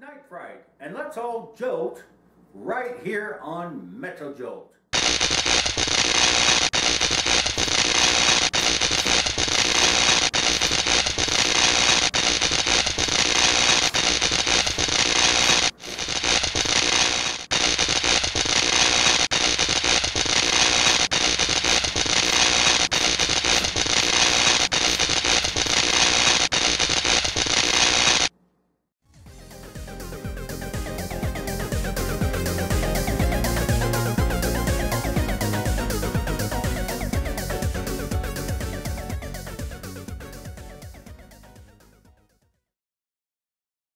Night Fright, and let's all jolt right here on Metal Jolt.